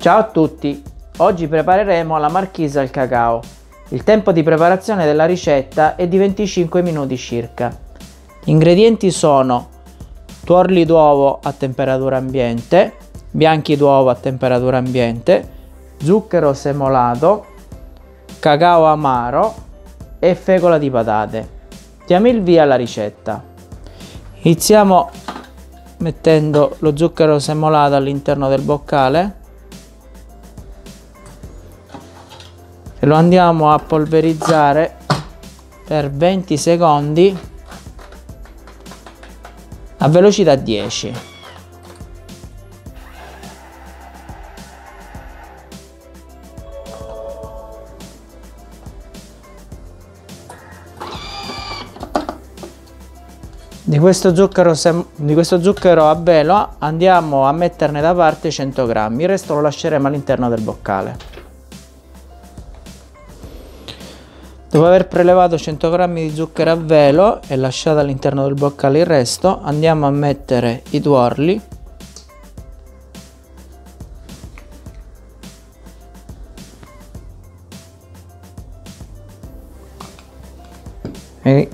Ciao a tutti! Oggi prepareremo la marchisa al cacao. Il tempo di preparazione della ricetta è di 25 minuti circa. Gli ingredienti sono tuorli d'uovo a temperatura ambiente, bianchi d'uovo a temperatura ambiente, zucchero semolato, cacao amaro e fecola di patate. Diamo il via alla ricetta. Iniziamo mettendo lo zucchero semolato all'interno del boccale lo andiamo a polverizzare per 20 secondi a velocità 10 di questo zucchero, di questo zucchero a velo andiamo a metterne da parte 100 grammi il resto lo lasceremo all'interno del boccale Dopo aver prelevato 100 g di zucchero a velo e lasciato all'interno del boccale il resto, andiamo a mettere i tuorli. E,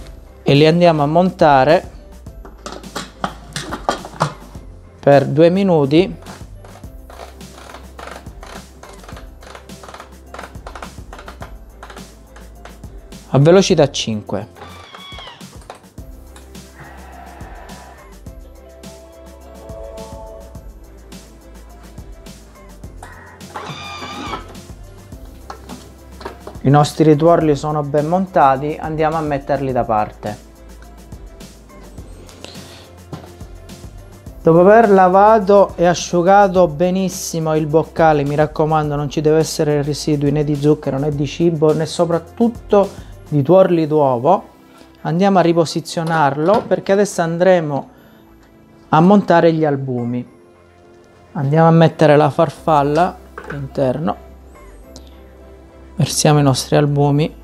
li andiamo a montare per due minuti a velocità 5. I nostri tuorli sono ben montati, andiamo a metterli da parte. Dopo aver lavato e asciugato benissimo il boccale, mi raccomando non ci deve essere residui né di zucchero né di cibo né soprattutto di tuorli d'uovo andiamo a riposizionarlo perché adesso andremo a montare gli albumi. Andiamo a mettere la farfalla all'interno versiamo i nostri albumi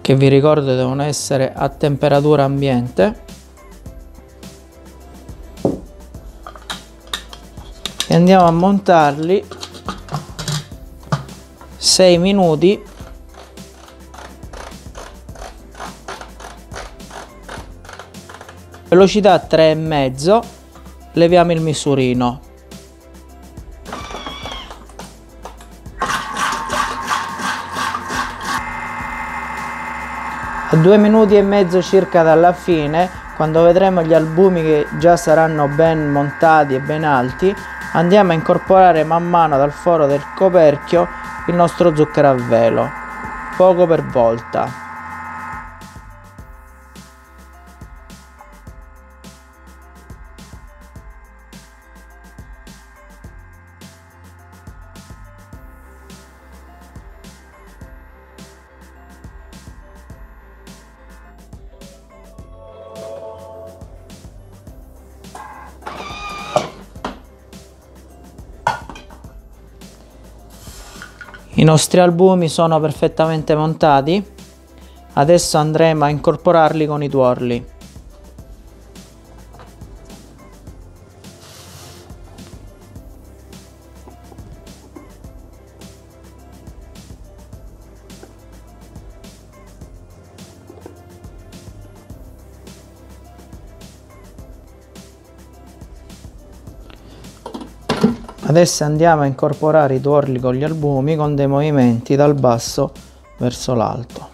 che vi ricordo devono essere a temperatura ambiente. E andiamo a montarli 6 minuti velocità 3,5 leviamo il misurino. A due minuti e mezzo circa dalla fine quando vedremo gli albumi che già saranno ben montati e ben alti andiamo a incorporare man mano dal foro del coperchio il nostro zucchero a velo poco per volta I nostri albumi sono perfettamente montati, adesso andremo a incorporarli con i tuorli. Adesso andiamo a incorporare i tuorli con gli albumi con dei movimenti dal basso verso l'alto.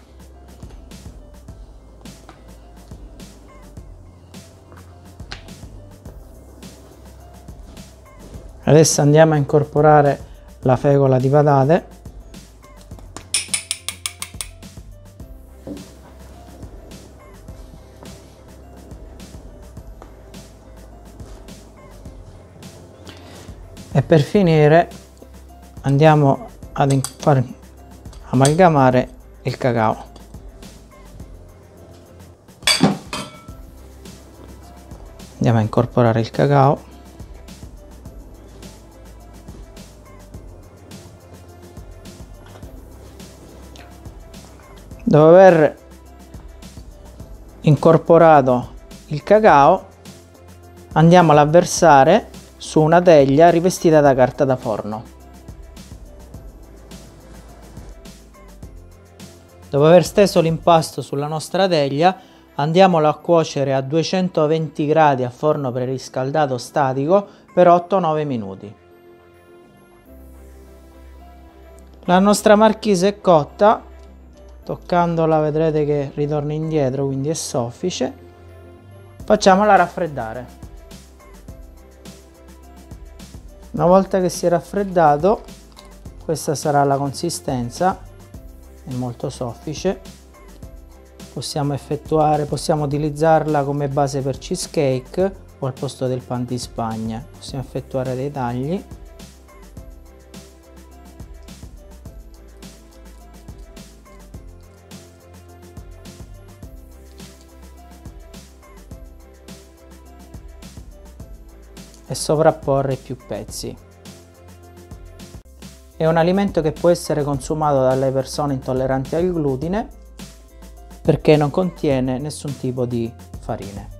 Adesso andiamo a incorporare la fecola di patate e per finire andiamo ad far amalgamare il cacao. Andiamo a incorporare il cacao. Dopo aver incorporato il cacao andiamo ad avversare su una teglia rivestita da carta da forno. Dopo aver steso l'impasto sulla nostra teglia, andiamolo a cuocere a 220 gradi a forno preriscaldato statico per 8-9 minuti. La nostra marchisa è cotta, toccandola vedrete che ritorna indietro, quindi è soffice. Facciamola raffreddare. Una volta che si è raffreddato, questa sarà la consistenza, è molto soffice. Possiamo effettuare, possiamo utilizzarla come base per cheesecake o al posto del pan di spagna. Possiamo effettuare dei tagli. E sovrapporre più pezzi. È un alimento che può essere consumato dalle persone intolleranti al glutine perché non contiene nessun tipo di farine.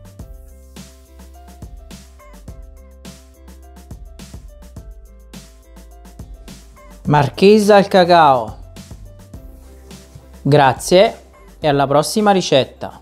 Marchesa al cacao. Grazie e alla prossima ricetta.